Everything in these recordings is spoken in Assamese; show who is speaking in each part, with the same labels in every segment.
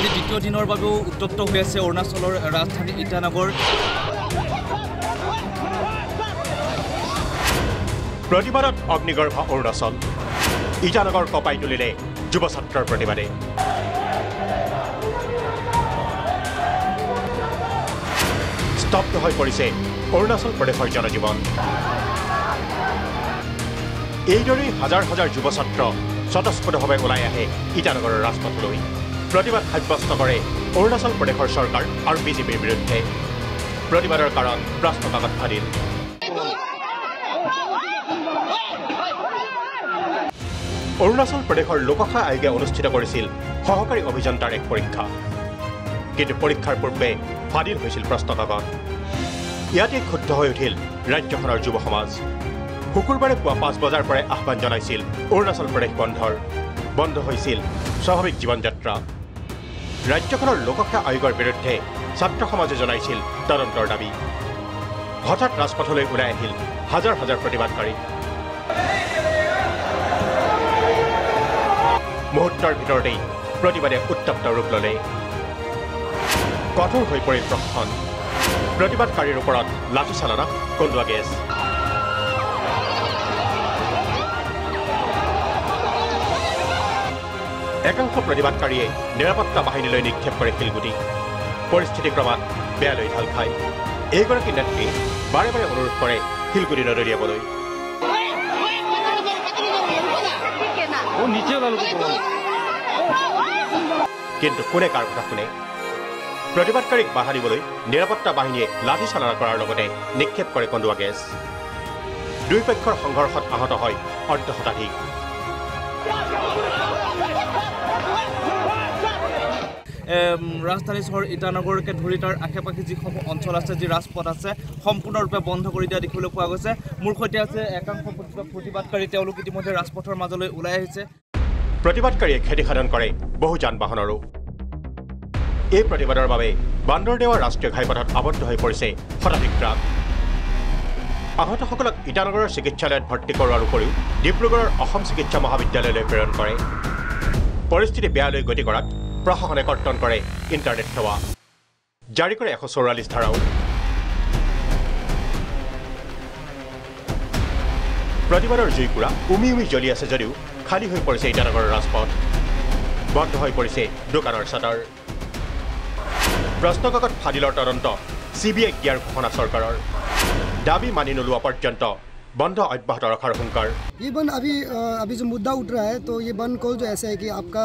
Speaker 1: আজি দ্বিতীয় দিনৰ বাবেও উত্তপ্ত হৈ আছে অৰুণাচলৰ ৰাজধানী ইটানগৰ।
Speaker 2: প্ৰতিবাদত অগ্নিগৰ্ভ অৰুণাচল। ইটানগৰ কপাই তুলিলে যুৱ ছাত্ৰৰ প্ৰতিবাদে। স্তব্ধ হৈ পৰিছে অৰুণাচল প্ৰদেশৰ জনজীৱন। এইদৰেই হাজাৰ হাজাৰ যুৱ ছাত্ৰ স্বতঃস্ফূৰ্তভাৱে ওলাই আহে ইটানগৰৰ ৰাজপথলৈ। প্ৰতিবাদ সাব্যস্ত কৰে অৰুণাচল প্ৰদেশৰ চৰকাৰ আৰু বিজেপিৰ বিৰুদ্ধে। প্ৰতিবাদৰ কাৰণ প্ৰশ্ন কাকত ফাদিল। অৰুণাচল প্ৰদেশৰ লোকসেৱা আয়োগে অনুষ্ঠিত কৰিছিল সহকাৰী অভিযন্তাৰ এক পৰীক্ষা। কিন্তু পৰীক্ষাৰ পূৰ্বে ফাদিল হৈছিল প্ৰশ্ন কাকত ইয়াতে ক্ষুব্ধ হৈ উঠিল ৰাজ্যখনৰ যুৱ সমাজ। শুকুৰবাৰে পুৱা পাঁচ বজাৰ পৰাই আহ্বান জনাইছিল অৰুণাচল প্ৰদেশ বন্ধৰ। বন্ধ হৈছিল স্বাভাৱিক জীৱন যাত্ৰা ৰাজ্যখনৰ লোকসেৱা আয়োগৰ বিৰুদ্ধে ছাত্ৰ সমাজে জনাইছিল তদন্তৰ দাবী। হঠাৎ ৰাজপথলৈ ওলাই আহিল হাজাৰ হাজাৰ প্ৰতিবাদকাৰী। মুহূৰ্তৰ ভিতৰতেই প্ৰতিবাদে উত্তপ্ত ৰূপ ল'লে। কঠোৰ হৈ পৰিল প্ৰশাসন। প্ৰতিবাদকাৰীৰ ওপৰত লাঠিচালনা কন্দুৱা গেছ। একাংশ প্ৰতিবাদকাৰীয়ে নিৰাপত্তা বাহিনীলৈ নিক্ষেপ কৰে শিলগুটি। পৰিস্থিতি ক্ৰমাৎ বেয়ালৈ ঢাল খায়। এইগৰাকী নেত্ৰীয়ে বাৰে বাৰে অনুৰোধ কৰে শিলগুটি নদৰিয়াবলৈ কিন্তু কোনে কাৰ কথা শুনে? প্ৰতিবাদকাৰীক বাধা দিবলৈ নিৰাপত্তা বাহিনীয়ে লাঠিচালনা কৰাৰ লগতে নিক্ষেপ কৰে কন্দুৱা গেছ। দুয়োপক্ষৰ সংঘৰ্ষত আহত হয় অৰ্ধ শতাধিক।
Speaker 1: ৰাজধানী চহৰ ইটানগৰকে ধৰি তাৰ আশে পাশে যিসমূহ অঞ্চল আছে যি ৰাজপথ আছে সম্পূৰ্ণৰূপে বন্ধ কৰি দিয়া দেখিবলৈ পোৱা গৈছে। মোৰ সৈতে আছে একাংশ প্ৰতিবাদ- প্ৰতিবাদকাৰী। তেওঁলোক ইতিমধ্যে ৰাজপথৰ মাজলৈ ওলাই আহিছে।
Speaker 2: প্ৰতিবাদকাৰীয়ে ক্ষতিসাধন কৰে বহু যান বাহনৰো এই প্ৰতিবাদৰ বাবে বান্দৰদেৱা ৰাষ্ট্ৰীয় ঘাইপথত আবদ্ধ হৈ পৰিছে শতাধিক ট্ৰাক। আহতসকলক ইটানগৰৰ চিকিৎসালয়ত ভৰ্তি কৰোৱাৰ উপৰিও ডিব্ৰুগড়ৰ অসম চিকিৎসা মহাবিদ্যালয়লৈ প্ৰেৰণ কৰে। পৰিস্থিতি বেয়ালৈ গতি কৰাত প্ৰশাসনে কৰ্তন কৰে ইণ্টাৰনেট সেৱা। জাৰি কৰে এশ চৌৰাল্লিছ ধাৰাও। প্ৰতিবাদৰ জুইকুৰা উমি উমি জ্বলি আছে যদিও খালী হৈ পৰিছে ইটানগৰৰ ৰাজপথ। বন্ধ হৈ পৰিছে দোকানৰ চাটাৰ প্ৰশ্নকাকত ফাদিলৰ তদন্ত চি বি আইক দিয়াৰ ঘোষণা চৰকাৰৰ। দাবী মানি নোলোৱা পৰ্যন্ত বন্ধ অব্যাহত ৰখাৰ হুংকাৰ
Speaker 3: ये बंद अभी अ, अभी जो मुद्दा उठ रहा है तो ये बंद कॉल जो ऐसा है कि आपका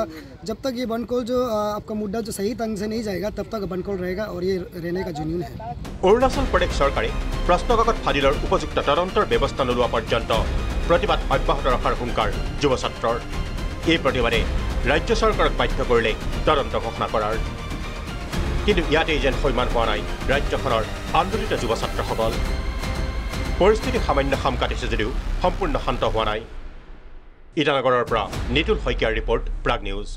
Speaker 3: जब तक ये बंद कॉल जो अ, आपका मुद्दा जो सही ढंग से नहीं जाएगा तब तक बंद कॉल रहेगा और ये रहने का जुनून है
Speaker 2: অৰুণাচল প্ৰদেশ চৰকাৰে প্ৰশ্নকাকত ফাদিলৰ উপযুক্ত তদন্তৰ ব্যৱস্থা নোলোৱা পৰ্যন্ত প্ৰতিবাদ অব্যাহত ৰখাৰ হুংকাৰ যুৱ ছাত্ৰৰ এই প্ৰতিবাদে ৰাজ্য চৰকাৰক বাধ্য কৰিলে তদন্ত ঘোষণা কৰাৰ কিন্তু ইয়াতেই যেন সৈমান হোৱা নাই ৰাজ্যখনৰ আন্দোলিত যুৱ ছাত্ৰসকল পৰিস্থিতি সামান্য সাম কাটিছে যদিও সম্পূৰ্ণ শান্ত হোৱা নাই। ইটানগৰৰ পৰা নিতুল শইকীয়াৰ ৰিপৰ্ট প্ৰাগ নিউজ।